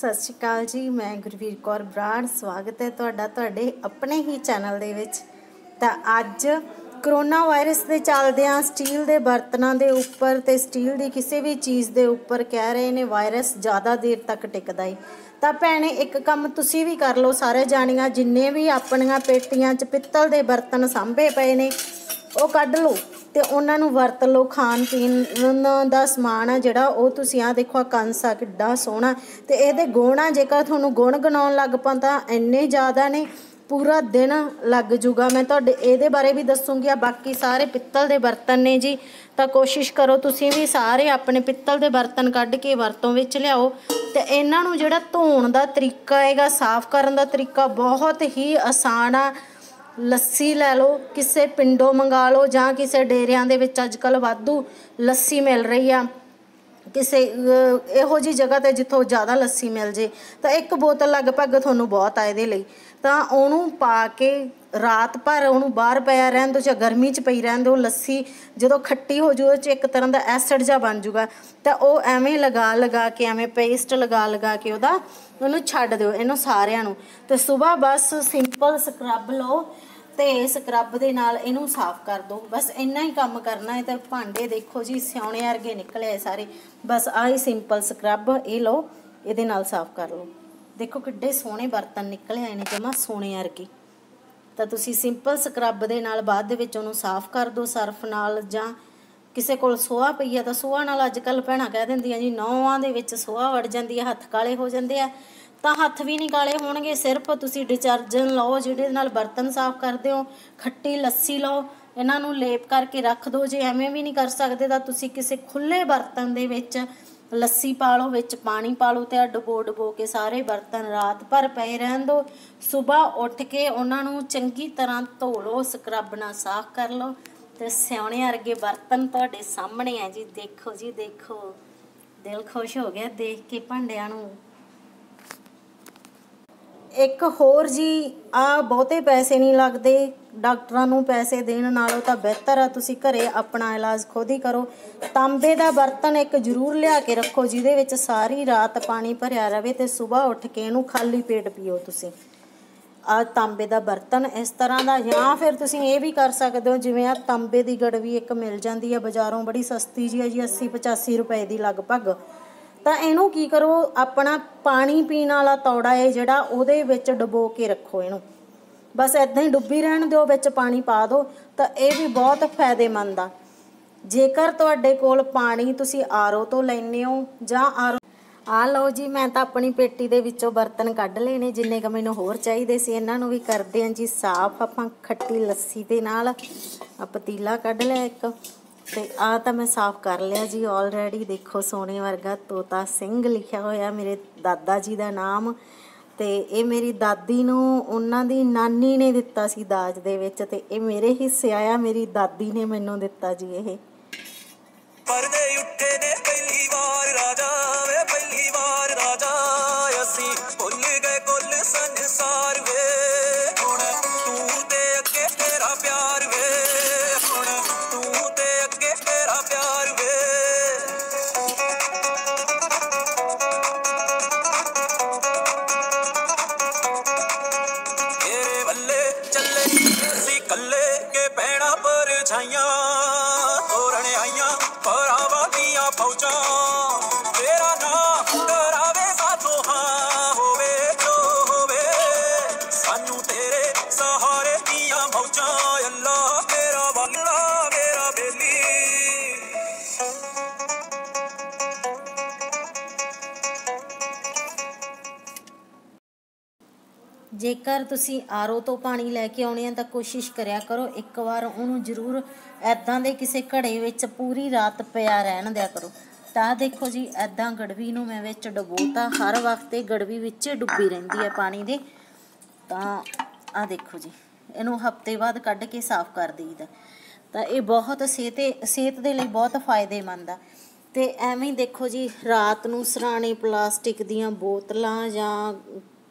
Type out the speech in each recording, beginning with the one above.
ਸਤਿ ਸ਼੍ਰੀ ਅਕਾਲ ਜੀ, ਮੈਂ ਗੁਰਵੀਰ ਕੌਰ ਬਰਾੜ, ਸਵਾਗਤ ਹੈ ਤੁਹਾਡਾ ਤੁਹਾਡੇ ਆਪਣੇ ਹੀ ਚੈਨਲ ਦੇ ਵਿੱਚ। ਤਾਂ ਅੱਜ ਕਰੋਨਾ ਵਾਇਰਸ ਦੇ ਚੱਲਦਿਆਂ ਸਟੀਲ ਦੇ ਬਰਤਨਾਂ ਦੇ ਉੱਪਰ ਤੇ ਸਟੀਲ ਦੀ ਕਿਸੇ ਵੀ ਚੀਜ਼ ਦੇ ਉੱਪਰ ਕਹਿ ਰਹੇ ਨੇ ਵਾਇਰਸ ਜ਼ਿਆਦਾ ਦੇਰ ਤੱਕ ਟਿਕਦਾ ਏ। ਤਾਂ ਭੈਣੇ, ਇੱਕ ਕੰਮ ਤੁਸੀਂ ਵੀ ਕਰ ਲਓ, ਸਾਰੇ ਜਾਣੀਆਂ ਜਿੰਨੇ ਵੀ ਆਪਣੀਆਂ ਪੇਟੀਆਂ 'ਚ ਪਿੱਤਲ ਦੇ ਬਰਤਨ ਸਾਂਭੇ ਪਏ ਨੇ, ਉਹ ਕੱਢ ਲਓ। ਤੇ ਉਹਨਾਂ ਨੂੰ ਵਰਤ ਲਓ, ਖਾਣ ਪੀਣ ਦਾ ਸਮਾਨ ਆ ਜਿਹੜਾ, ਉਹ ਤੁਸੀਂ ਆ ਦੇਖੋ ਕੰਸਾ ਕਿੱਡਾ ਸੋਹਣਾ। ਤੇ ਇਹਦੇ ਗੁਣ ਆ, ਜੇਕਰ ਤੁਹਾਨੂੰ ਗੁਣ ਗਣਾਉਣ ਲੱਗ ਪਾ ਤਾਂ ਇੰਨੇ ਜ਼ਿਆਦਾ ਨੇ, ਪੂਰਾ ਦਿਨ ਲੱਗ ਜੂਗਾ। ਮੈਂ ਤੁਹਾਡੇ, ਇਹਦੇ ਬਾਰੇ ਵੀ ਦੱਸੂਗੀ, ਆ ਬਾਕੀ ਸਾਰੇ ਪਿੱਤਲ ਦੇ ਬਰਤਨ ਨੇ ਜੀ। ਤਾਂ ਕੋਸ਼ਿਸ਼ ਕਰੋ, ਤੁਸੀਂ ਵੀ ਸਾਰੇ ਆਪਣੇ ਪਿੱਤਲ ਦੇ ਬਰਤਨ ਕੱਢ ਕੇ ਵਰਤੋਂ ਵਿੱਚ ਲਿਆਓ। ਤੇ ਇਹਨਾਂ ਨੂੰ ਜਿਹੜਾ ਧੋਣ ਦਾ ਤਰੀਕਾ ਹੈਗਾ, ਸਾਫ਼ ਕਰਨ ਦਾ ਤਰੀਕਾ ਬਹੁਤ ਹੀ ਆਸਾਨ ਆ। ਲੱਸੀ ਲੈ ਲਓ, ਕਿਸੇ ਪਿੰਡੋਂ ਮੰਗਾ ਲਓ ਜਾਂ ਕਿਸੇ ਡੇਰਿਆਂ ਦੇ ਵਿੱਚ ਅੱਜ ਕੱਲ ਵਾਧੂ ਲੱਸੀ ਮਿਲ ਰਹੀ ਆ। ਕਿਸੇ ਇਹੋ ਜੀ ਜਗ੍ਹਾ ਤੇ ਜਿੱਥੋਂ ਜ਼ਿਆਦਾ ਲੱਸੀ ਮਿਲ ਜੇ, ਤਾਂ ਇੱਕ ਬੋਤਲ ਲਗਭਗ ਤੁਹਾਨੂੰ ਬਹੁਤ ਆ ਇਹਦੇ ਲਈ। ਤਾਂ ਉਹਨੂੰ ਪਾ ਕੇ ਰਾਤ ਭਰ ਉਹਨੂੰ ਬਾਹਰ ਪਿਆ ਰਹਿਣ ਦੋ ਜਾਂ ਗਰਮੀ 'ਚ ਪਈ ਰਹਿਣ ਦੋ ਲੱਸੀ ਜਦੋਂ ਖੱਟੀ ਹੋ ਜੂ ਉਹ 'ਚ ਇੱਕ ਤਰ੍ਹਾਂ ਦਾ ਐਸਿਡ ਜਿਹਾ ਬਣ ਜੂਗਾ, ਤਾਂ ਉਹ ਐਵੇਂ ਲਗਾ ਲਗਾ ਕੇ, ਐਵੇਂ ਪੇਸਟ ਲਗਾ ਲਗਾ ਕੇ ਉਹਦਾ ਉਹਨੂੰ ਛੱਡ ਦਿਓ ਇਹਨੂੰ ਸਾਰਿਆਂ ਨੂੰ। ਤੇ ਸਵੇਰ ਬਸ ਸਿੰਪਲ ਸਕਰਬ ਲਓ ਤੇ ਸਕਰਬ ਦੇ ਨਾਲ ਇਹਨੂੰ ਸਾਫ਼ ਕਰ ਦਿਓ। ਬਸ ਇੰਨਾ ਹੀ ਕੰਮ ਕਰਨਾ ਹੈ ਤੇ ਭਾਂਡੇ ਦੇਖੋ ਜੀ, ਸਿਉਣੇ ਵਰਗੇ ਨਿਕਲੇ ਸਾਰੇ। ਬਸ ਆਹੀ ਸਿੰਪਲ ਸਕਰਬ ਇਹ ਲਓ, ਇਹਦੇ ਨਾਲ ਸਾਫ਼ ਕਰ ਲਓ। ਦੇਖੋ ਕਿੱਡੇ ਸੋਹਣੇ ਬਰਤਨ ਨਿਕਲੇ ਆਏ ਨੇ ਜਮਾ ਸੋਹਣੇ ਵਰਗੇ। ਤਾਂ ਤੁਸੀਂ ਸਿੰਪਲ ਸਕਰਬ ਦੇ ਨਾਲ ਬਾਅਦ ਦੇ ਵਿੱਚ ਉਹਨੂੰ ਸਾਫ਼ ਕਰ ਦਿਓ ਸਰਫ ਨਾਲ ਜਾਂ ਕਿਸੇ ਕੋਲ ਸੋਹਾ ਪਈ ਆ ਤਾਂ ਸੋਹਾ ਨਾਲ ਅੱਜ ਕੱਲ ਭੈਣਾਂ ਕਹਿ ਦਿੰਦੀਆਂ ਜੀ, ਨੌਵਾਂ ਦੇ ਵਿੱਚ ਸੋਹਾ ਵੜ ਜਾਂਦੀ ਹੈ ਹੱਥ ਕਾਲੇ ਹੋ ਜਾਂਦੇ ਆ। ਤਾਂ ਹੱਥ ਵੀ ਨਹੀਂ ਕਾਲੇ ਹੋਣਗੇ, ਸਿਰਫ ਤੁਸੀਂ ਡਿਟਰਜੈਂਟ ਲਓ, ਜਿਹਦੇ ਨਾਲ ਬਰਤਨ ਸਾਫ਼ ਕਰਦੇ ਹੋ, ਖੱਟੀ ਲੱਸੀ ਲਓ, ਇਹਨਾਂ ਨੂੰ ਲੇਪ ਕਰਕੇ ਰੱਖ ਦਿਓ, ਜੇ ਐਵੇਂ ਵੀ ਨਹੀਂ ਕਰ ਸਕਦੇ ਤਾਂ ਤੁਸੀਂ ਕਿਸੇ ਖੁੱਲੇ ਬਰਤਨ ਦੇ ਵਿੱਚ ਲੱਸੀ ਪਾ ਲਓ, ਵਿੱਚ ਪਾਣੀ ਪਾ ਲਓ ਤੇ ਡਬੋ ਡਬੋ ਕੇ ਸਾਰੇ ਬਰਤਨ ਰਾਤ ਭਰ ਪਏ ਰਹਿਣ ਦਿਓ। ਸਵੇਰ ਉੱਠ ਕੇ ਉਹਨਾਂ ਨੂੰ ਚੰਗੀ ਤਰ੍ਹਾਂ ਧੋ ਲਓ ਸਕਰਬ ਨਾਲ ਸਾਫ਼ ਕਰ ਲਓ ਤੇ ਸਿਆਣੇ ਵਰਗੇ ਬਰਤਨ ਤੁਹਾਡੇ ਸਾਹਮਣੇ ਆ ਜੀ। ਦੇਖੋ ਜੀ, ਦੇਖੋ। ਦਿਲ ਖੁਸ਼ ਹੋ ਗਿਆ ਦੇਖ ਕੇ ਭਾਂਡਿਆਂ ਨੂੰ। ਇੱਕ ਹੋਰ ਜੀ, ਆ ਬਹੁਤੇ ਪੈਸੇ ਨਹੀਂ ਲੱਗਦੇ। ਡਾਕਟਰਾਂ ਨੂੰ ਪੈਸੇ ਦੇਣ ਨਾਲੋਂ ਤਾਂ ਬਿਹਤਰ ਆ, ਤੁਸੀਂ ਘਰੇ ਆਪਣਾ ਇਲਾਜ ਖੁਦ ਹੀ ਕਰੋ। ਤਾਂਬੇ ਦਾ ਬਰਤਨ ਇੱਕ ਜ਼ਰੂਰ ਲਿਆ ਕੇ ਰੱਖੋ, ਜਿਹਦੇ ਵਿੱਚ ਸਾਰੀ ਰਾਤ ਪਾਣੀ ਭਰਿਆ ਰਵੇ ਤੇ ਸਵੇਰ ਉੱਠ ਕੇ ਇਹਨੂੰ ਖਾਲੀ ਪੇਟ ਪੀਓ ਤੁਸੀਂ। ਆ ਤਾਂਬੇ ਦਾ ਬਰਤਨ ਇਸ ਤਰ੍ਹਾਂ ਦਾ, ਜਾਂ ਫਿਰ ਤੁਸੀਂ ਇਹ ਵੀ ਕਰ ਸਕਦੇ ਹੋ, ਜਿਵੇਂ ਆ ਤਾਂਬੇ ਦੀ ਗੜਵੀ ਇੱਕ ਮਿਲ ਜਾਂਦੀ ਹੈ ਬਾਜ਼ਾਰੋਂ ਬੜੀ ਸਸਤੀ ਜੀ ਹੈ ਜੀ 80 85 ਰੁਪਏ ਦੀ ਲਗਭਗ। ਤਾਂ ਇਹਨੂੰ ਕੀ ਕਰੋ, ਆਪਣਾ ਪਾਣੀ ਪੀਣ ਵਾਲਾ ਤੌੜਾ ਹੈ ਜਿਹੜਾ, ਉਹਦੇ ਵਿੱਚ ਡਬੋ ਕੇ ਰੱਖੋ ਇਹਨੂੰ। ਬਸ ਇਦਾਂ ਹੀ ਡੁੱਬੀ ਰਹਿਣ ਦਿਓ, ਵਿੱਚ ਪਾਣੀ ਪਾ ਦਿਓ ਤਾਂ ਇਹ ਵੀ ਬਹੁਤ ਫਾਇਦੇਮੰਦ ਆ। ਜੇਕਰ ਤੁਹਾਡੇ ਕੋਲ ਪਾਣੀ ਤੁਸੀਂ ਆਰੋ ਤੋਂ ਲੈਣੇ ਹੋ, ਜਾਂ ਆਰੋ ਆ ਲਓ ਜੀ, ਮੈਂ ਤਾਂ ਆਪਣੀ ਪੇਟੀ ਦੇ ਵਿੱਚੋਂ ਬਰਤਨ ਕੱਢ ਲਏ ਨੇ, ਜਿੰਨੇ ਕ ਮੈਨੂੰ ਹੋਰ ਚਾਹੀਦੇ ਸੀ, ਇਹਨਾਂ ਨੂੰ ਵੀ ਕਰਦੇ ਆਂ ਜੀ, ਸਾਫ਼ ਆਪਾਂ ਖੱਟੀ ਲੱਸੀ ਦੇ ਨਾਲ ਆ ਪਤੀਲਾ ਕੱਢ ਲਿਆ ਇੱਕ। ਤੇ ਆ ਤਾਂ ਮੈਂ ਸਾਫ਼ ਕਰ ਲਿਆ ਜੀ ਆਲਰੇਡੀ ਦੇਖੋ ਸੋਨੇ ਵਰਗਾ ਤੋਤਾ ਸਿੰਘ ਲਿਖਿਆ ਹੋਇਆ, ਮੇਰੇ ਦਾਦਾ ਜੀ ਦਾ ਨਾਮ। ਤੇ ਇਹ ਮੇਰੀ ਦਾਦੀ ਨੂੰ ਉਹਨਾਂ ਦੀ ਨਾਨੀ ਨੇ ਦਿੱਤਾ ਸੀ ਦਾਜ ਦੇ ਵਿੱਚ, ਤੇ ਇਹ ਮੇਰੇ ਹਿੱਸੇ ਆਇਆ, ਮੇਰੀ ਦਾਦੀ ਨੇ ਮੈਨੂੰ ਦਿੱਤਾ ਜੀ ਇਹ। ਪਰਦੇ ਜੇਕਰ ਤੁਸੀਂ ਆਰੋ ਤੋਂ ਪਾਣੀ ਲੈ ਕੇ ਆਉਣੇ ਆ ਤਾਂ ਕੋਸ਼ਿਸ਼ ਕਰਿਆ ਕਰੋ, ਇੱਕ ਵਾਰ ਉਹਨੂੰ ਜ਼ਰੂਰ ਐਦਾਂ ਦੇ ਕਿਸੇ ਘੜੇ ਵਿੱਚ ਪੂਰੀ ਰਾਤ ਪਿਆ ਰਹਿਣ ਦਿਆ ਕਰੋ। ਤਾਂ ਦੇਖੋ ਜੀ ਐਦਾਂ ਗੜਵੀ ਨੂੰ ਮੈਂ ਵਿੱਚ ਡਬੋਤਾ, ਹਰ ਵਕਤ ਇਹ ਗੜਵੀ ਵਿੱਚ ਡੁੱਬੀ ਰਹਿੰਦੀ ਹੈ ਪਾਣੀ ਦੇ। ਤਾਂ ਆ ਦੇਖੋ ਜੀ, ਇਹਨੂੰ ਹਫ਼ਤੇ ਬਾਅਦ ਕੱਢ ਕੇ ਸਾਫ਼ ਕਰ ਦਈਦਾ। ਤਾਂ ਇਹ ਬਹੁਤ ਸਿਹਤ ਸਿਹਤ ਦੇ ਲਈ ਬਹੁਤ ਫਾਇਦੇਮੰਦ ਆ। ਤੇ ਐਵੇਂ ਦੇਖੋ ਜੀ, ਰਾਤ ਨੂੰ ਸਰਾਣੇ, ਪਲਾਸਟਿਕ ਦੀਆਂ ਬੋਤਲਾਂ ਜਾਂ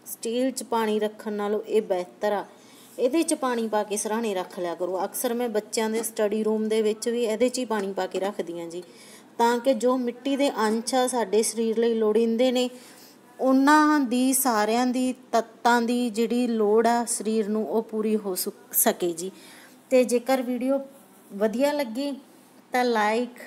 ਸਟੀਲ 'ਚ ਪਾਣੀ ਰੱਖਣ ਨਾਲੋਂ ਇਹ ਬਿਹਤਰ ਆ। ਇਹਦੇ 'ਚ ਪਾਣੀ ਪਾ ਕੇ ਸਰਾਣੇ ਰੱਖ ਲਿਆ ਕਰੋ। ਅਕਸਰ ਮੈਂ ਬੱਚਿਆਂ ਦੇ ਸਟੱਡੀ ਰੂਮ ਦੇ ਵਿੱਚ ਵੀ ਇਹਦੇ 'ਚ ਹੀ ਪਾਣੀ ਪਾ ਕੇ ਰੱਖਦੀ ਹਾਂ ਜੀ। ਤਾਂ ਕਿ ਜੋ ਮਿੱਟੀ ਦੇ ਅੰਸ਼ ਆ ਸਾਡੇ ਸਰੀਰ ਲਈ ਲੋੜੀਂਦੇ ਨੇ, ਉਹਨਾਂ ਦੀ, ਸਾਰਿਆਂ ਦੀ, ਤੱਤਾਂ ਦੀ ਜਿਹੜੀ ਲੋੜ ਆ ਸਰੀਰ ਨੂੰ ਉਹ ਪੂਰੀ ਹੋ ਸਕੇ ਜੀ। ਤੇ ਜੇਕਰ ਵੀਡੀਓ ਵਧੀਆ ਲੱਗੀ ਤਾਂ ਲਾਈਕ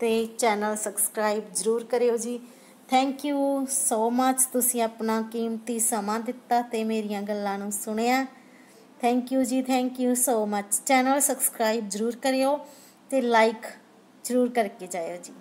ਤੇ ਚੈਨਲ ਸਬਸਕ੍ਰਾਈਬ ਜ਼ਰੂਰ ਕਰਿਓ ਜੀ। ਥੈਂਕ ਯੂ ਸੋ ਮੱਚ ਤੁਸੀਂ ਆਪਣਾ ਕੀਮਤੀ ਸਮਾਂ ਦਿੱਤਾ ਤੇ ਮੇਰੀਆਂ ਗੱਲਾਂ ਨੂੰ ਸੁਣਿਆ। ਥੈਂਕ ਯੂ ਜੀ thank you so much channel subscribe ਜ਼ਰੂਰ ਕਰਿਓ ਤੇ ਲਾਈਕ ਜ਼ਰੂਰ ਕਰਕੇ ਜਾਇਓ ਜੀ।